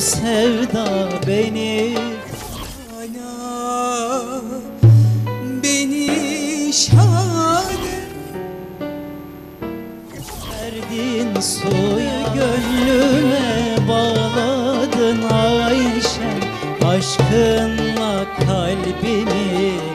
sevda beni. Hala beni şahane. Verdin suyu gönlüme bağladın Ayşe Aşkınla kalbimi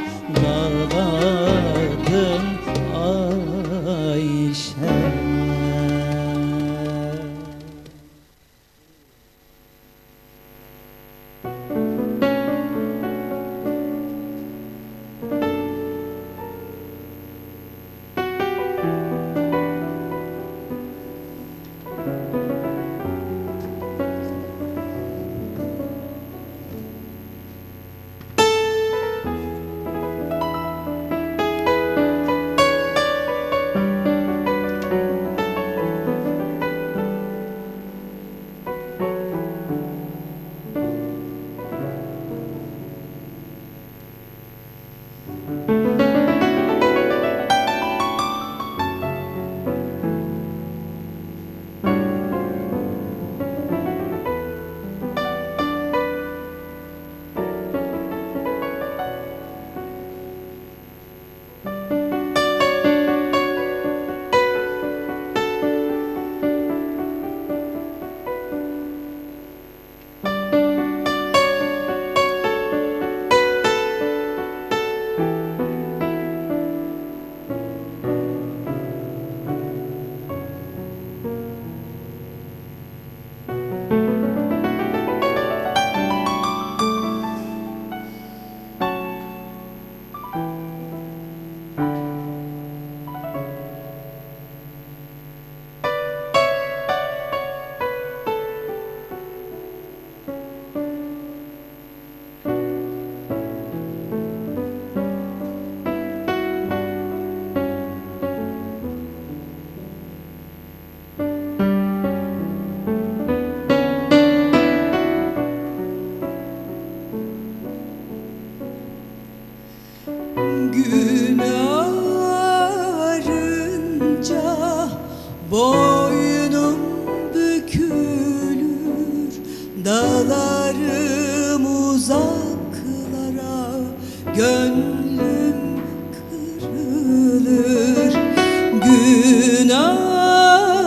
gün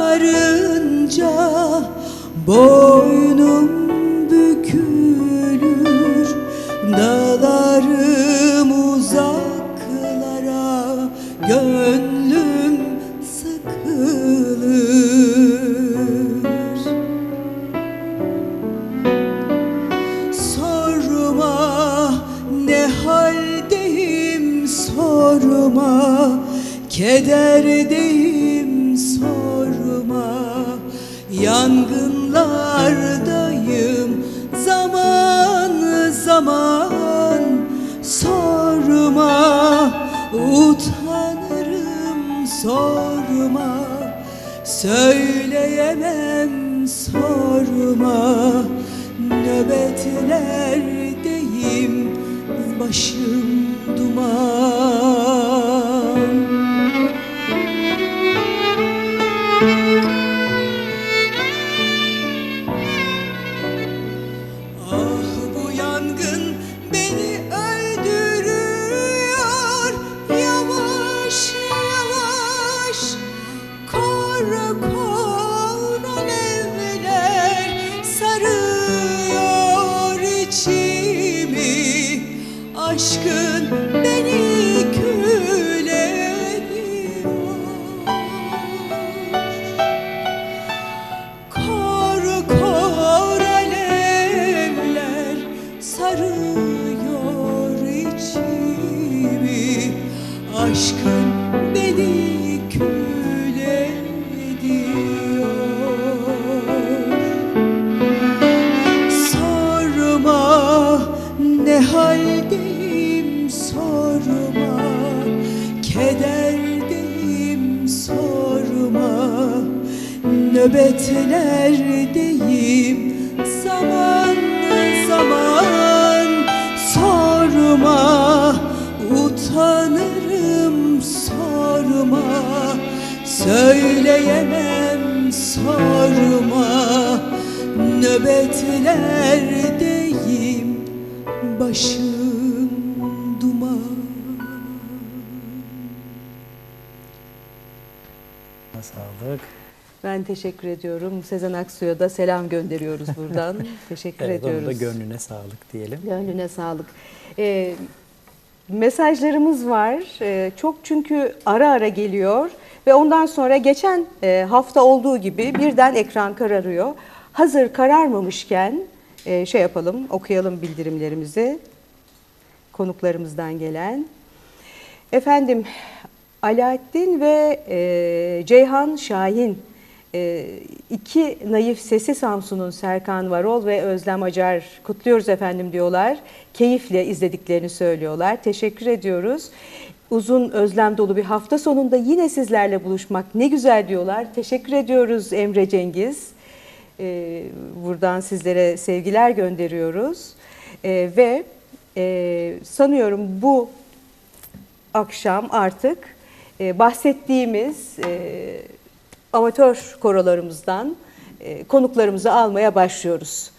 arınca boy aşkı teşekkür ediyorum. Sezen Aksu'ya da selam gönderiyoruz buradan. teşekkür Evet, onun ediyoruz. da gönlüne sağlık diyelim. Gönlüne sağlık. Ee, mesajlarımız var. Ee, çok çünkü ara ara geliyor ve ondan sonra geçen e, hafta olduğu gibi birden ekran kararıyor. Hazır kararmamışken e, şey yapalım, okuyalım bildirimlerimizi. Konuklarımızdan gelen. Efendim Alaaddin ve e, Ceyhan Şahin iki naif sesi Samsun'un Serkan Varol ve Özlem Acar kutluyoruz efendim diyorlar. Keyifle izlediklerini söylüyorlar. Teşekkür ediyoruz. Uzun özlem dolu bir hafta sonunda yine sizlerle buluşmak ne güzel diyorlar. Teşekkür ediyoruz Emre Cengiz. E, buradan sizlere sevgiler gönderiyoruz. E, ve e, sanıyorum bu akşam artık e, bahsettiğimiz e, amatör korolarımızdan e, konuklarımızı almaya başlıyoruz.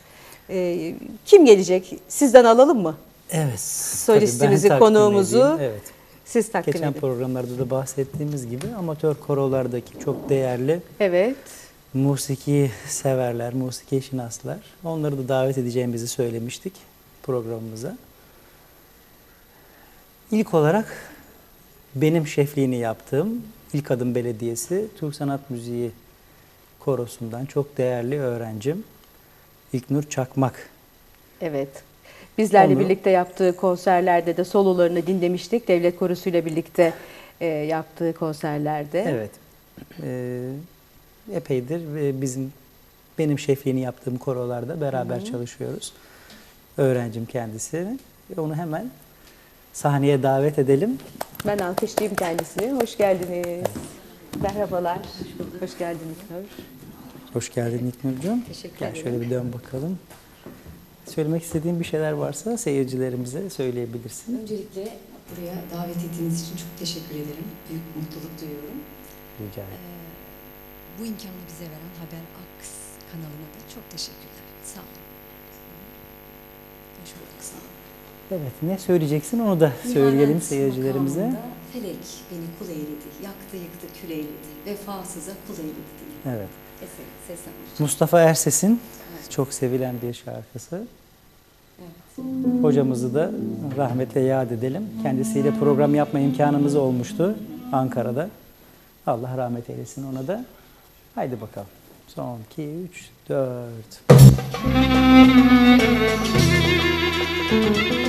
E, kim gelecek? Sizden alalım mı? Evet. Solistimizi, konuğumuzu edeyim. Evet. Siz takdim Geçen edin. programlarda da bahsettiğimiz gibi amatör korolardaki çok değerli Evet. musiki severler, musiki şinaslar. Onları da davet edeceğimizi söylemiştik programımıza. İlk olarak benim şefliğini yaptığım İlk Adım Belediyesi Türk Sanat Müziği Korosu'ndan çok değerli öğrencim İlknur Çakmak. Evet. Bizlerle Onu- birlikte yaptığı konserlerde de sololarını dinlemiştik. Devlet Korosu'yla birlikte e, yaptığı konserlerde. Evet. Ee, epeydir ve bizim benim şefliğini yaptığım korolarda beraber çalışıyoruz. Öğrencim kendisi. Ve onu hemen sahneye davet edelim. Ben alkışlayayım kendisini. Hoş geldiniz. Merhabalar. Hoş geldin İlknur. Hoş geldin İlknur'cum. Teşekkür Gel ederim. şöyle bir dön bakalım. Söylemek istediğin bir şeyler varsa seyircilerimize söyleyebilirsin. Öncelikle buraya davet ettiğiniz için çok teşekkür ederim. Büyük mutluluk duyuyorum. Rica Ee, ederim. bu imkanı bize veren Haber Aks kanalına da çok teşekkürler. Sağ olun. Hoş bulduk, sağ olun. Evet ne söyleyeceksin onu da söyleyelim seyircilerimize. Felek beni kul eyledi, yaktı yıktı kül eyledi, vefasıza kul eyledi diye. Evet. Eser, seslenmiş. Mustafa Erses'in Evet. çok sevilen bir şarkısı. Evet. Hocamızı da rahmetle yad edelim. Kendisiyle program yapma imkanımız olmuştu Ankara'da. Allah rahmet eylesin ona da. Haydi bakalım. Son 2, 3, 4. Felek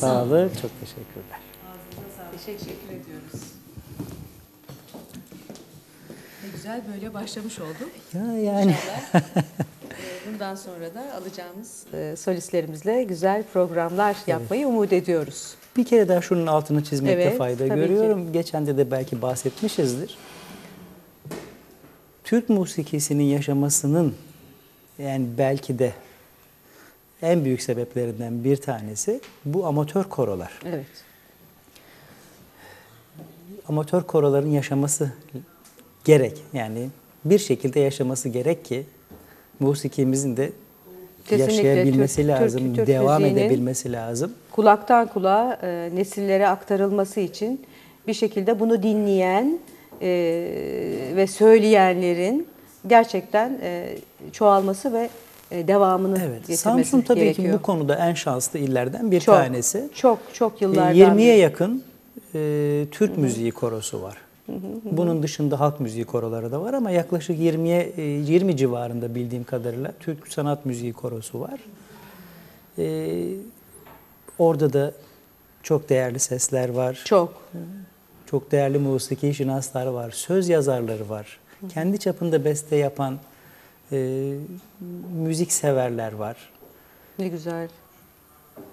sağlık. Çok teşekkürler. Teşekkür ediyoruz. Ne güzel böyle başlamış olduk. Ya yani e, bundan sonra da alacağımız e, solistlerimizle güzel programlar yapmayı umut ediyoruz. bir kere daha şunun altını çizmekte Evet, fayda görüyorum. Geçen de de belki bahsetmişizdir. Türk musikisinin yaşamasının yani belki de en büyük sebeplerinden bir tanesi bu amatör korolar. Evet. amatör koroların yaşaması gerek. Yani bir şekilde yaşaması gerek ki musikimizin de Kesinlikle yaşayabilmesi Türk- lazım, Türk- Türk devam edebilmesi lazım. Kulaktan kulağa e, nesillere aktarılması için bir şekilde bunu dinleyen e, ve söyleyenlerin gerçekten e, çoğalması ve devamını Evet. Samsun tabii gerekiyor. ki bu konuda en şanslı illerden bir çok, tanesi. Çok çok E, yıllardan 20'ye beri. yakın e, Türk müziği korosu var. Bunun dışında halk müziği koroları da var ama yaklaşık 20'ye e, 20 civarında bildiğim kadarıyla Türk sanat müziği korosu var. E, orada da çok değerli sesler var. Çok. Çok değerli musiki şinaslar var, söz yazarları var. Kendi çapında beste yapan e, müzik severler var. Ne güzel.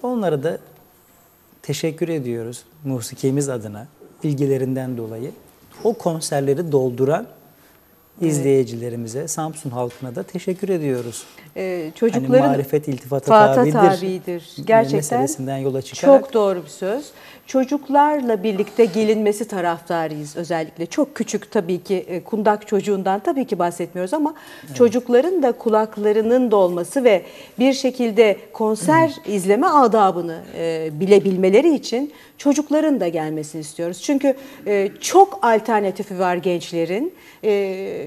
Onlara da teşekkür ediyoruz musikimiz adına, ilgilerinden dolayı. O konserleri dolduran izleyicilerimize, Samsun halkına da teşekkür ediyoruz. Ee, Hani çocukların marifet iltifata Fata tabidir. tabidir. Gerçekten Meselesinden yola çıkarak. Çok doğru bir söz. Çocuklarla birlikte gelinmesi taraftarıyız özellikle. Çok küçük tabii ki e, kundak çocuğundan tabii ki bahsetmiyoruz ama çocukların da kulaklarının dolması ve bir şekilde konser izleme adabını e, bilebilmeleri için çocukların da gelmesini istiyoruz. Çünkü e, çok alternatifi var gençlerin. E,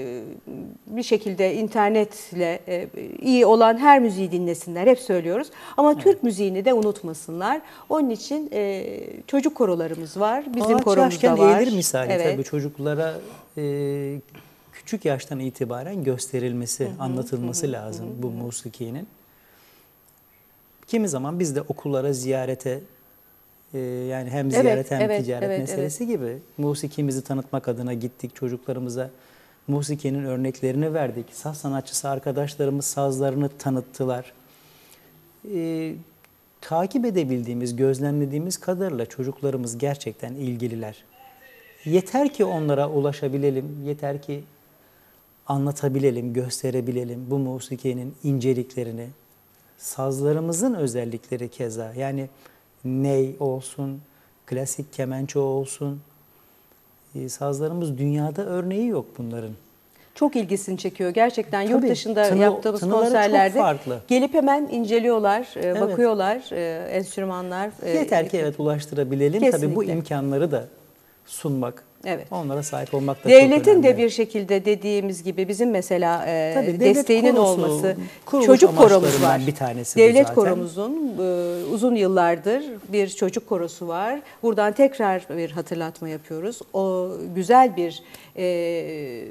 bir şekilde internetle e, iyi olan her müziği dinlesinler hep söylüyoruz. Ama Türk müziğini de unutmasınlar. Onun için e, çocuk korolarımız var. Bizim Ağaç koromuz yaşken da var. eğilir misali Evet. tabii çocuklara e, küçük yaştan itibaren gösterilmesi, anlatılması lazım bu musikinin. Kimi zaman biz de okullara ziyarete e, yani hem Evet, ziyaret hem evet, ticaret evet, meselesi gibi musikimizi tanıtmak adına gittik çocuklarımıza musikinin örneklerini verdik. Saz sanatçısı arkadaşlarımız sazlarını tanıttılar. E, takip edebildiğimiz, gözlemlediğimiz kadarıyla çocuklarımız gerçekten ilgililer. Yeter ki onlara ulaşabilelim, yeter ki anlatabilelim, gösterebilelim bu musikinin inceliklerini. Sazlarımızın özellikleri keza. Yani ney olsun, klasik kemençe olsun. E, Sazlarımız dünyada örneği yok bunların. Çok ilgisini çekiyor. Gerçekten yurt Tabii, dışında tını- yaptığımız konserlerde gelip hemen inceliyorlar, e, Evet. bakıyorlar e, enstrümanlar. e, Yeter ki evet ulaştırabilelim. Tabii bu Kesinlikle. imkanları da sunmak, Evet. onlara sahip olmak da çok Devletin önemli. de bir şekilde dediğimiz gibi bizim mesela e, Tabii, desteğinin korosu, olması, çocuk koromuz var. bir tanesi Devlet zaten. koromuzun e, uzun yıllardır bir çocuk korosu var. Buradan tekrar bir hatırlatma yapıyoruz. O güzel bir e,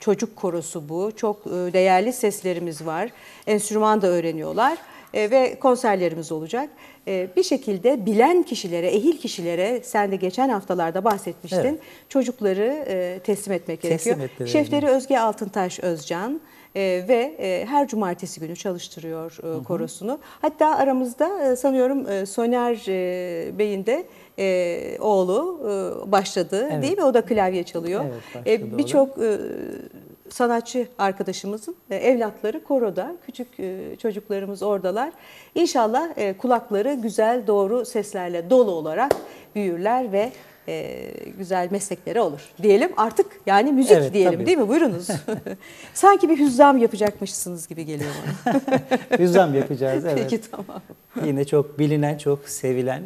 çocuk korosu bu. Çok e, değerli seslerimiz var. Enstrüman da öğreniyorlar e, ve konserlerimiz olacak. E, bir şekilde bilen kişilere, ehil kişilere sen de geçen haftalarda bahsetmiştin. Evet. Çocukları e, teslim etmek Teslim gerekiyor. Şefleri Özge Altıntaş Özcan e, ve e, her cumartesi günü çalıştırıyor e, korosunu. Hatta aramızda e, sanıyorum e, Soner e, Bey'in de e, oğlu e, başladı Evet. değil mi? O da klavye çalıyor. Evet, E. Birçok e, sanatçı arkadaşımızın e, evlatları koroda. Küçük e, çocuklarımız oradalar. İnşallah e, kulakları güzel doğru seslerle dolu olarak büyürler ve e, güzel meslekleri olur. Diyelim artık yani müzik Evet, diyelim tabii. değil mi? Buyurunuz. Sanki bir hüzzam yapacakmışsınız gibi geliyor bana. Hüzzam yapacağız evet. Peki tamam. Yine çok bilinen, çok sevilen,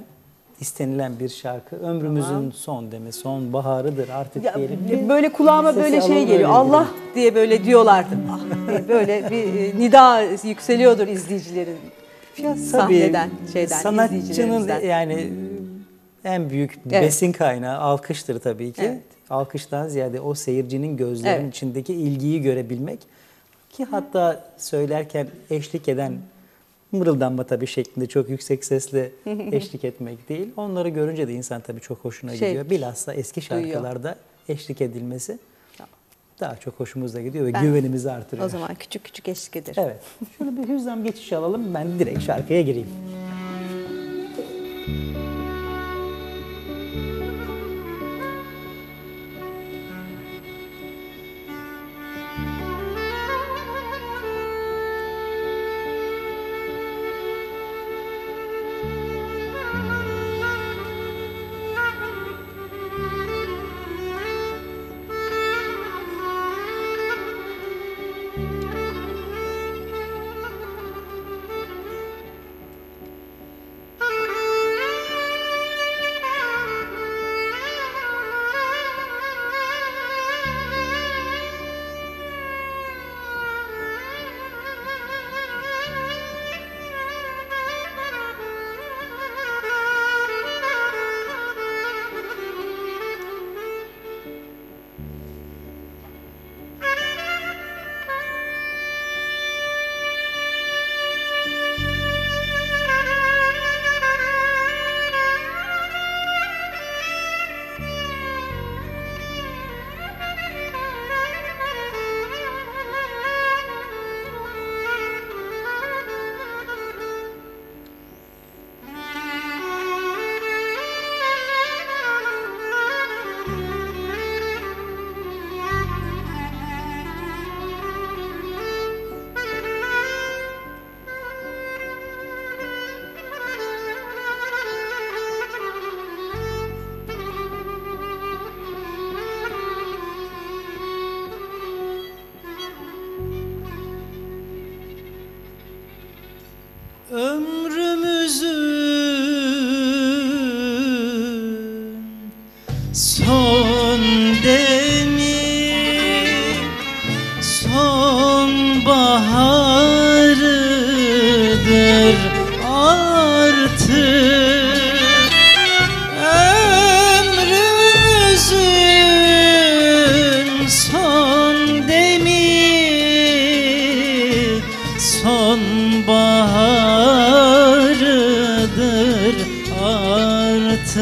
istenilen bir şarkı. Ömrümüzün Tamam. son deme, son baharıdır artık Ya, diyelim. böyle kulağıma böyle şey geliyor. Allah gidelim. diye böyle diyorlardı. Ah diye böyle bir e, nida yükseliyordur izleyicilerin. sahneden, şeyden, sanatçının yani en büyük Evet. besin kaynağı alkıştır tabii ki. Evet. Alkıştan ziyade o seyircinin gözlerinin Evet. içindeki ilgiyi görebilmek ki hatta söylerken eşlik eden Mırıldanma tabii şeklinde çok yüksek sesle eşlik etmek değil. Onları görünce de insan tabii çok hoşuna Şey, gidiyor. Bilhassa eski duyuyor. şarkılarda eşlik edilmesi daha çok hoşumuza gidiyor ve Ben- güvenimizi artırıyor. O zaman küçük küçük eşlik ederim. Evet. Şöyle bir hüzzam geçişi alalım. Ben direkt şarkıya gireyim. Ömrümüzün artık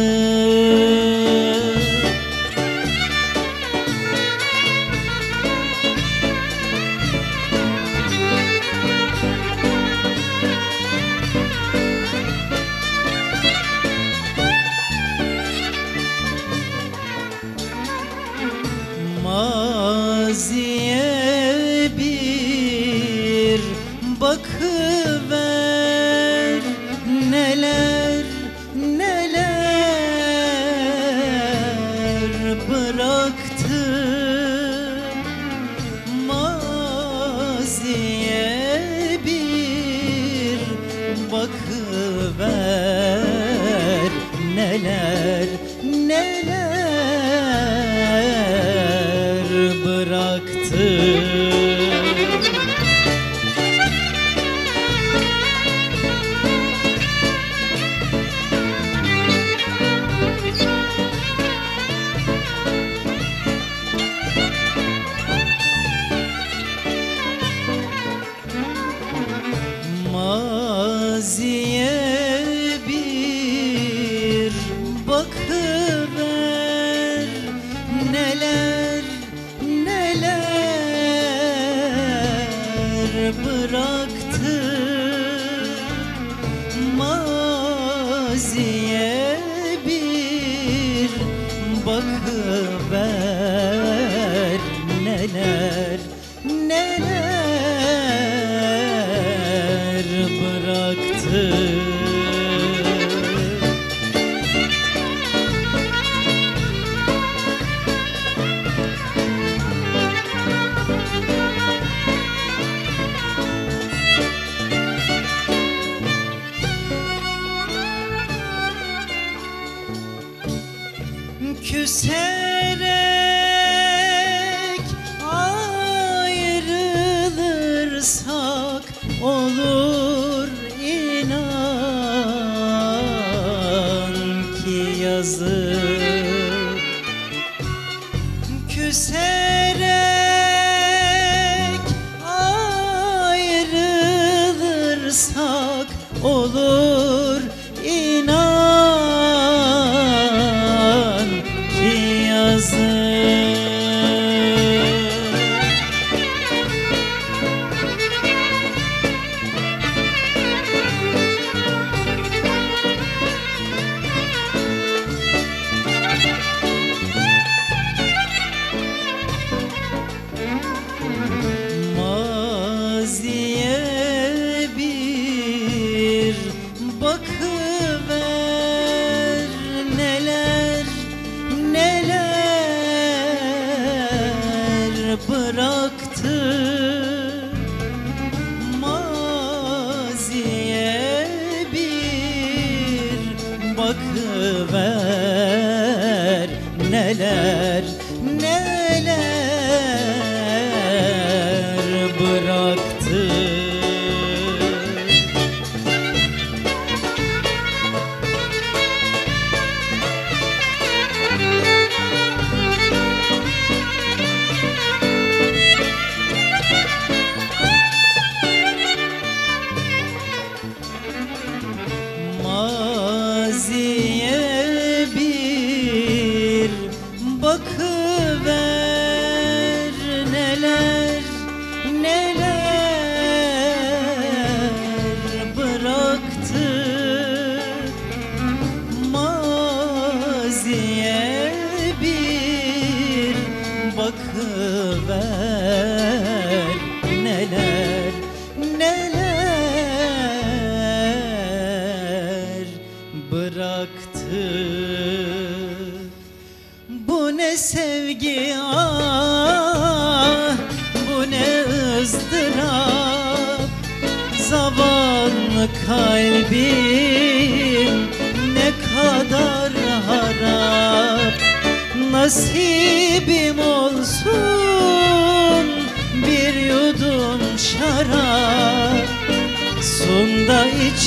bakıver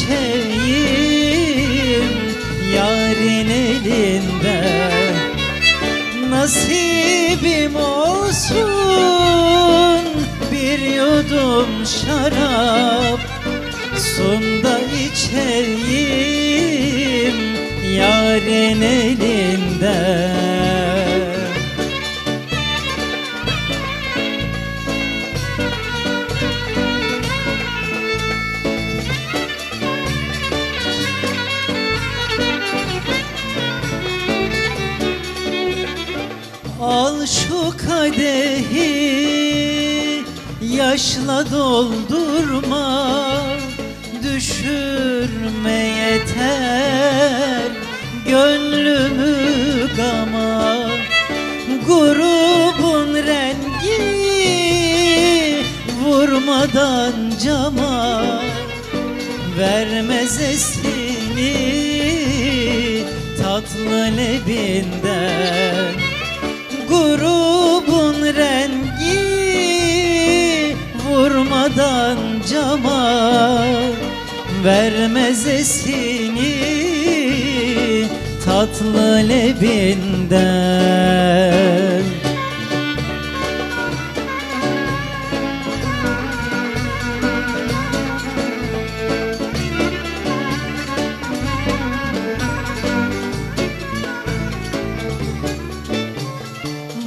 İçeyim yarın elinde. Nasibim olsun bir yudum şarap. Sunda içeyim yarın elinde Al şu kadehi yaşla doldurma Düşürme yeter. Gönlümü gama Grubun rengi vurmadan cama. Vermez esini tatlı lebinden Vermez esini tatlı lebinden.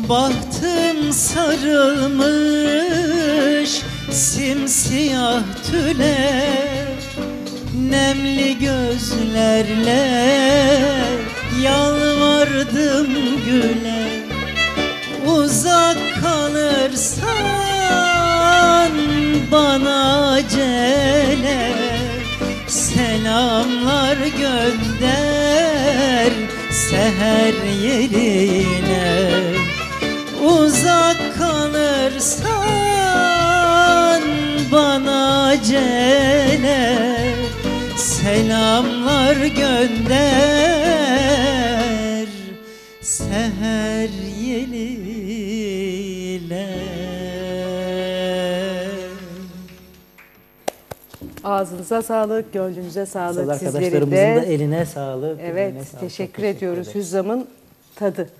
Bahtım sarılmış simsiyah tüle Nemli gözlerle yalvardım güle. Uzak kalırsan bana acele. Selamlar gönder seher yerine. Uzak kalırsan bana acele Selamlar gönder seher yeliyle Ağzınıza sağlık, gönlünüze sağlık. Sizlerin arkadaşlarımızın de. da eline sağlık. Evet, eline sağlık. teşekkür Çok ediyoruz. ederiz. Hüzzam'ın tadı.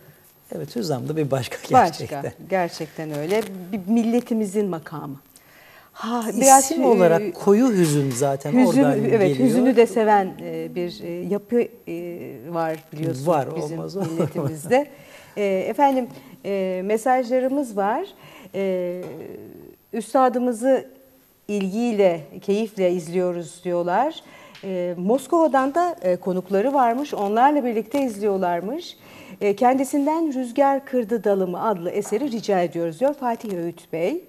Evet Hüzzam da bir başka Başka. gerçekten. Gerçekten öyle. Bir milletimizin makamı. Ha, İsim e, olarak koyu hüzün zaten hüzün, oradan evet, geliyor. hüzünü de seven e, bir e, yapı e, var biliyorsunuz Var, bizim olmaz milletimizde. Efendim mesajlarımız var. Üstadımızı ilgiyle, keyifle izliyoruz diyorlar. Moskova'dan da konukları varmış. Onlarla birlikte izliyorlarmış. Kendisinden Rüzgar Kırdı Dalımı adlı eseri rica ediyoruz diyor Fatih Öğüt Bey.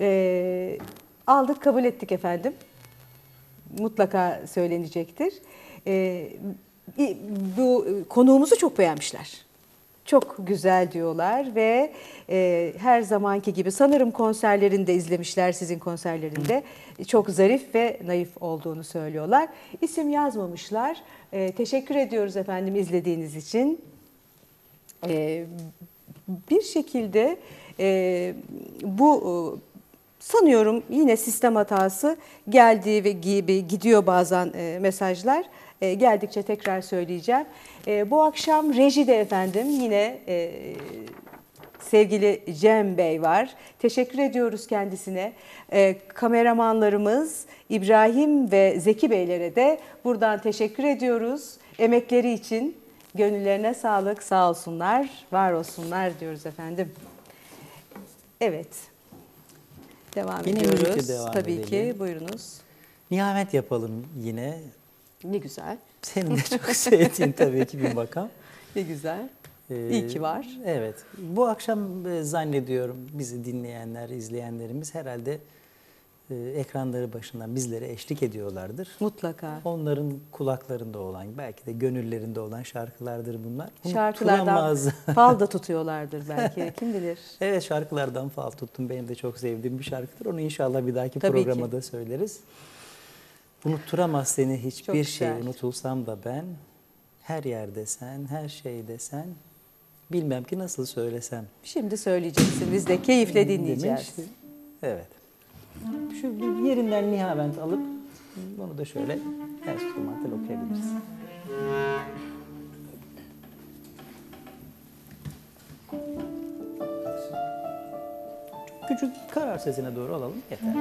E, aldık kabul ettik efendim. Mutlaka söylenecektir. E, bu konuğumuzu çok beğenmişler. çok güzel diyorlar ve e, her zamanki gibi sanırım konserlerinde izlemişler sizin konserlerinde çok zarif ve naif olduğunu söylüyorlar. İsim yazmamışlar. E, teşekkür ediyoruz efendim izlediğiniz için. E, bir şekilde e, bu sanıyorum yine sistem hatası geldiği ve gibi gidiyor bazen e, mesajlar. E, geldikçe tekrar söyleyeceğim. E, bu akşam rejide efendim yine e, sevgili Cem Bey var. Teşekkür ediyoruz kendisine. E, kameramanlarımız İbrahim ve Zeki Beylere de buradan teşekkür ediyoruz. Emekleri için gönüllerine sağlık, sağ olsunlar, var olsunlar diyoruz efendim. Evet. Devam Yine ediyoruz. müzikle devam Tabii edelim. ki buyurunuz. Nihamet yapalım yine. Ne güzel. Senin de çok sevdiğin tabii ki bir makam. Ne güzel. Ee, İyi ki var. Evet. Bu akşam e, zannediyorum bizi dinleyenler, izleyenlerimiz herhalde e, ekranları başından bizlere eşlik ediyorlardır. Mutlaka. Onların kulaklarında olan, belki de gönüllerinde olan şarkılardır bunlar. Şarkılardan fal da tutuyorlardır belki. Kim bilir. Evet şarkılardan fal tuttum. Benim de çok sevdiğim bir şarkıdır. Onu inşallah bir dahaki Tabii programa ki. da söyleriz. Unutturamaz seni hiçbir şey. Unutulsam da ben. Her yerde sen, her şeyde sen. Bilmem ki nasıl söylesem. Şimdi söyleyeceksin. Biz de keyifle dinleyeceğiz. Demiş. Evet. Şu yerinden nihavent alıp bunu da şöyle enstrümantal okuyabiliriz. Küçük karar sesine doğru alalım yeter.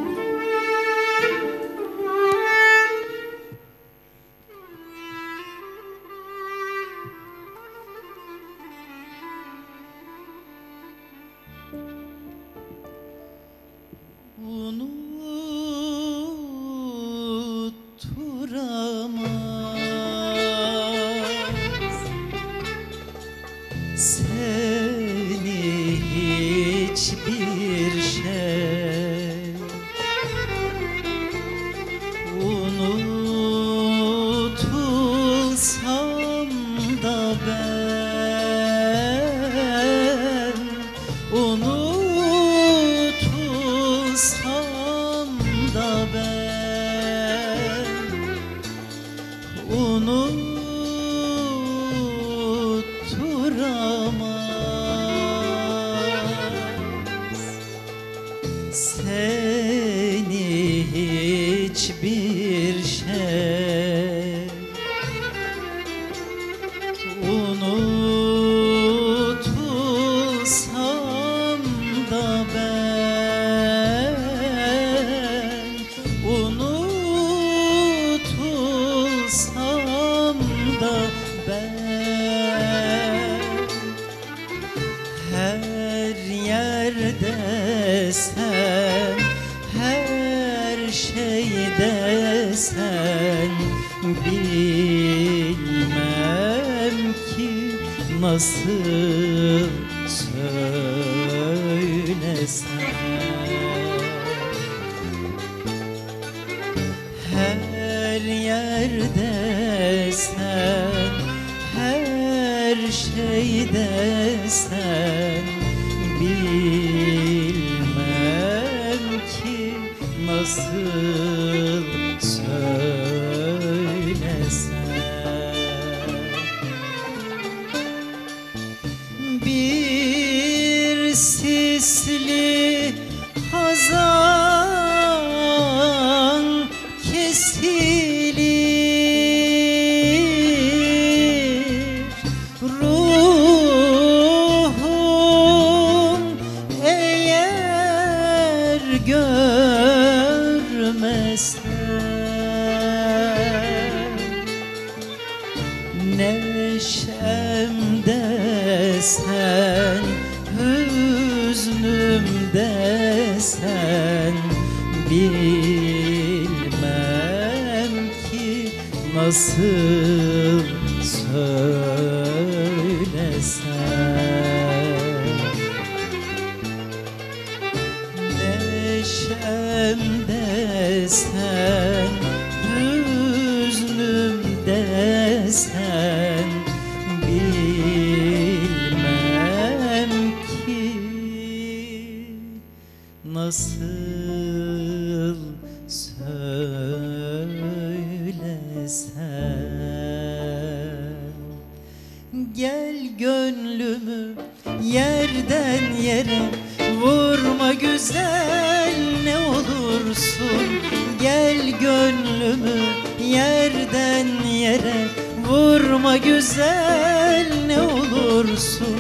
Gönlümü yerden yere Vurma güzel ne olursun. Gel gönlümü yerden yere Vurma güzel ne olursun.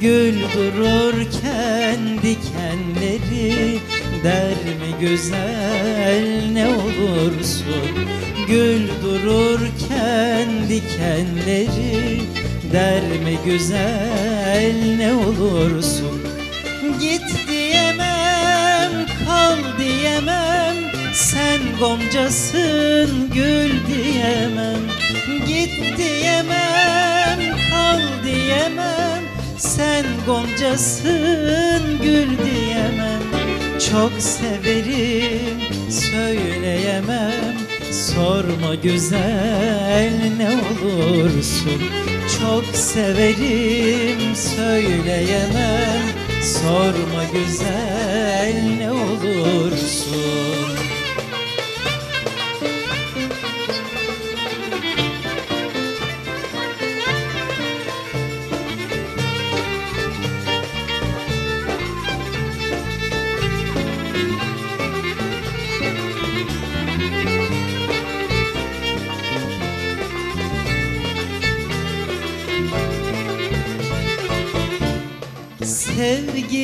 Gül dururken dikenleri Derme güzel ne olursun. Gül dururken dikenleri Derme güzel ne olursun? Git diyemem, kal diyemem Sen goncasın, gül diyemem. Git diyemem, kal diyemem Sen goncasın, gül diyemem. Çok severim, söyleyemem Sorma güzel ne olursun Çok severim, söyleyemem. Sorma güzel ne olursun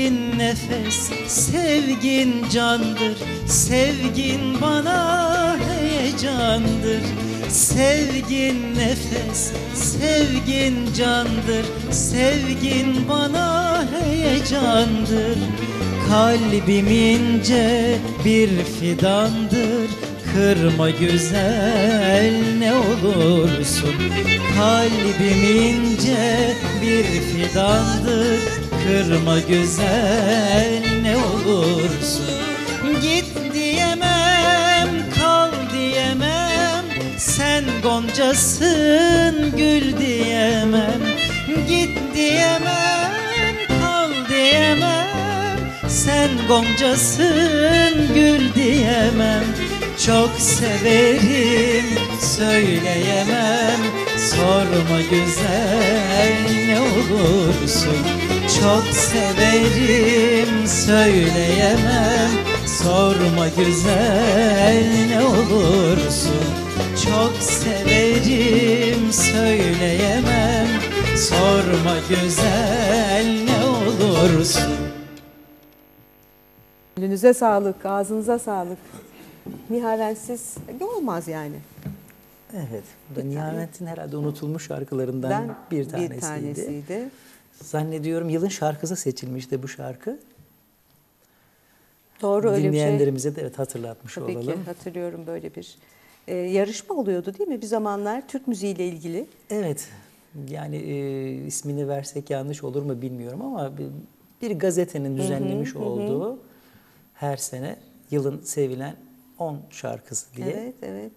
Sevgin nefes, sevgin candır. Sevgin bana heyecandır. Sevgin nefes, sevgin candır. Sevgin bana heyecandır. Kalbim ince bir fidandır. Kırma güzel ne olursun. Kalbim ince bir fidandır Kırma güzel ne olursun. Git diyemem kal diyemem Sen goncasın gül diyemem. Git diyemem kal diyemem Sen goncasın gül diyemem. Çok severim söyleyemem Sorma güzel ne olursun Çok severim söyleyemem Sorma güzel ne olursun Çok severim söyleyemem Sorma güzel ne olursun Elinize sağlık, ağzınıza sağlık. Nihavensiz olmaz yani. Evet, bu da. Nihavent'in herhalde unutulmuş şarkılarından Ben bir tanesiydi. Bir tanesiydi. Zannediyorum yılın şarkısı seçilmişti bu şarkı. Doğru öyle bir şey. Dinleyenlerimize de evet hatırlatmış Tabii olalım. ki hatırlıyorum böyle bir e, yarışma oluyordu değil mi bir zamanlar Türk müziği ile ilgili. Evet, yani e, ismini versek yanlış olur mu bilmiyorum ama bir, bir gazetenin düzenlemiş olduğu her sene yılın sevilen 10 şarkısı diye. Evet, evet.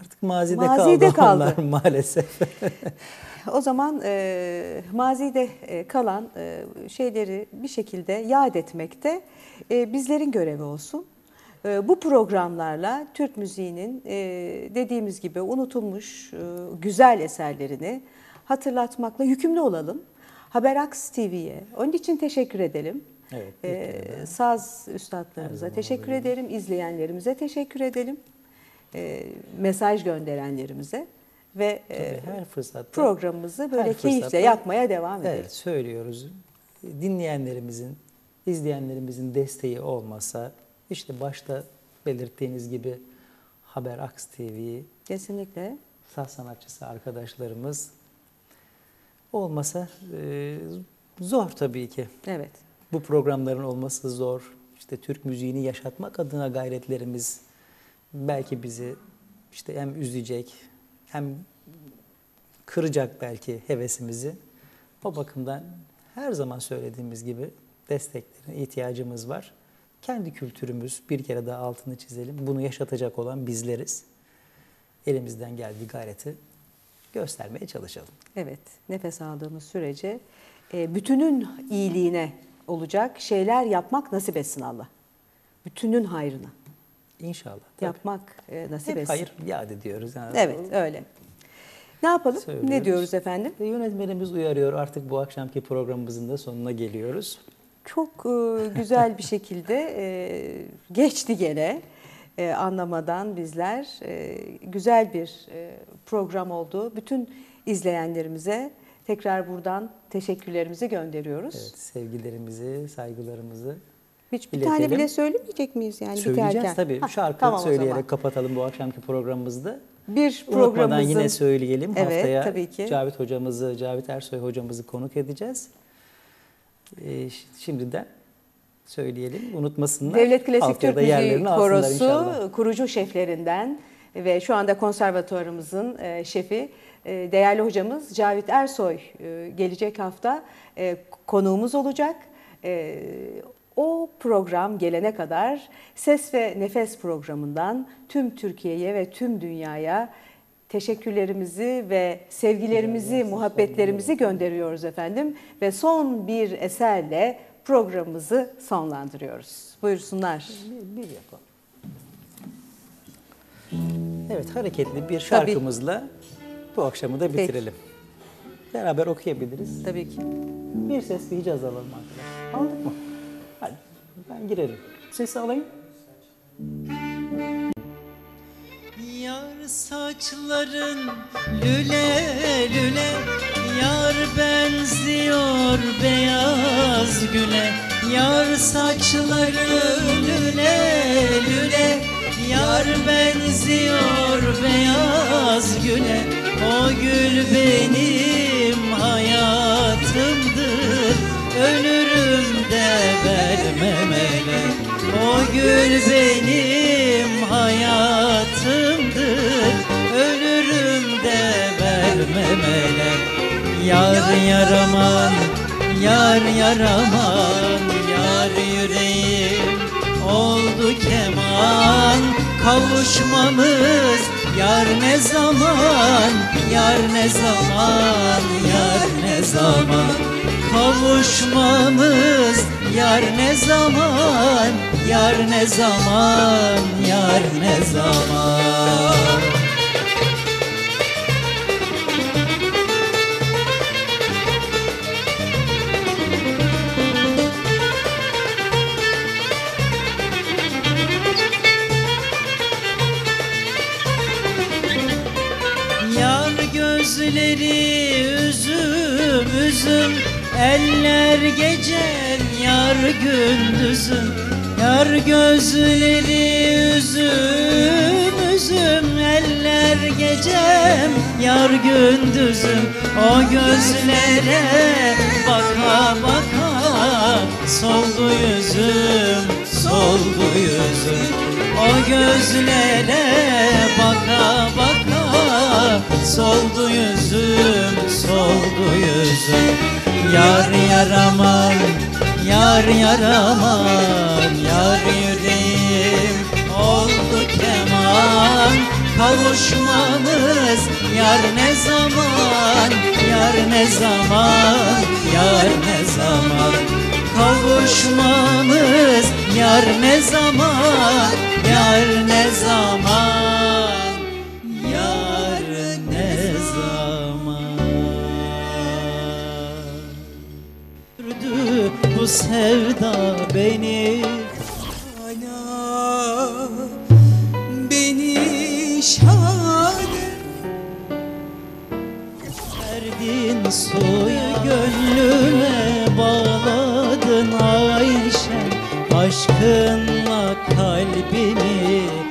Artık mazide, Mazide kaldı, kaldı. onlar maalesef. O zaman e, mazide e, kalan e, şeyleri bir şekilde yad etmekte e, bizlerin görevi olsun. E, bu programlarla Türk müziğinin e, dediğimiz gibi unutulmuş e, güzel eserlerini hatırlatmakla yükümlü olalım. Haberaks TV'ye onun için teşekkür edelim. Evet, E, daha. saz üstadlarımıza teşekkür ederim, izleyenlerimize teşekkür edelim. E, mesaj gönderenlerimize ve e, Tabii her fırsatta programımızı böyle keyifle fırsatta- yapmaya devam edelim. Evet söylüyoruz. Dinleyenlerimizin, izleyenlerimizin desteği olmasa işte başta belirttiğiniz gibi Haber Aks TV, Kesinlikle. saz sanatçısı arkadaşlarımız olmasa e, zor tabii ki. Evet. Bu programların olması zor. İşte Türk müziğini yaşatmak adına gayretlerimiz belki bizi işte hem üzecek hem kıracak belki hevesimizi. O bakımdan her zaman söylediğimiz gibi desteklerine ihtiyacımız var. Kendi kültürümüz bir kere daha altını çizelim. Bunu yaşatacak olan bizleriz. Elimizden geldiği gayreti göstermeye çalışalım. Evet. Nefes aldığımız sürece e, bütünün iyiliğine olacak şeyler yapmak nasip etsin Allah. Bütünün hayrına İnşallah. Tabii. yapmak e, nasip Hep etsin. hayır yad ediyoruz. Yani Evet öyle. Ne yapalım? Söylüyoruz. Ne diyoruz efendim? Ve yönetmenimiz uyarıyor artık bu akşamki programımızın da sonuna geliyoruz. Çok e, güzel bir şekilde e, geçti gene E, anlamadan bizler. E, güzel bir e, program oldu. Bütün izleyenlerimize tekrar buradan teşekkürlerimizi gönderiyoruz. Evet, sevgilerimizi, saygılarımızı Hiç bir iletelim. tane bile söylemeyecek miyiz yani söyleyeceğiz biterken? tabii. Hah, Şarkı tamam söyleyerek kapatalım bu akşamki programımızda. Bir Unutmadan programımızın yine söyleyelim. Evet, Haftaya tabii ki. Cavit hocamızı, Cavit Ersoy hocamızı konuk edeceğiz. Ee, şimdiden söyleyelim. Unutmasınlar. Devlet Klasik Haftaya Türk Müziği inşallah. Korosu kurucu şeflerinden ve şu anda konservatuarımızın e, şefi e, değerli hocamız Cavit Ersoy e, gelecek hafta konuğumuz olacak. O program gelene kadar Ses ve Nefes programından tüm Türkiye'ye ve tüm dünyaya teşekkürlerimizi ve sevgilerimizi, muhabbetlerimizi gönderiyoruz efendim. Ve son bir eserle programımızı sonlandırıyoruz. Buyursunlar. Bir, bir yapalım. Evet hareketli bir şarkımızla bu akşamı da Peki. bitirelim. Beraber okuyabiliriz. Tabii ki. Bir ses bir hicaz alalım arkadaşlar. Aldık mı? Ben girelim. Sesi alayım. Yar saçların lüle lüle Yar benziyor beyaz güle Yar saçların lüle lüle Yar benziyor beyaz güle O gül benim hayatımdır Ölürüm de vermem ele O gül benim hayatımdır. Ölürüm de vermem ele Yar yaraman, yar yaraman Yar yüreğim oldu keman. Kavuşmamız yar ne zaman Yar ne zaman, yar ne zaman Kavuşmamız yar ne zaman Yar ne zaman, yar ne zaman? Yar gözleri üzüm üzüm Eller gecem yar gündüzüm Yar gözleri üzüm üzüm. Eller gecem yar gündüzüm O gözlere baka baka Soldu yüzüm, soldu yüzüm. O gözlere baka baka Soldu yüzüm, soldu yüzüm Yar yaraman, yar yaraman Yar yüreğim oldu keman. Kavuşmamız yar ne zaman, yar ne zaman, yar ne zaman? Kavuşmamız yar ne zaman, yar ne zaman, bu sevda beni. Hala beni şahane. Verdin suyu gönlüme bağladın Ayşe Aşkınla kalbimi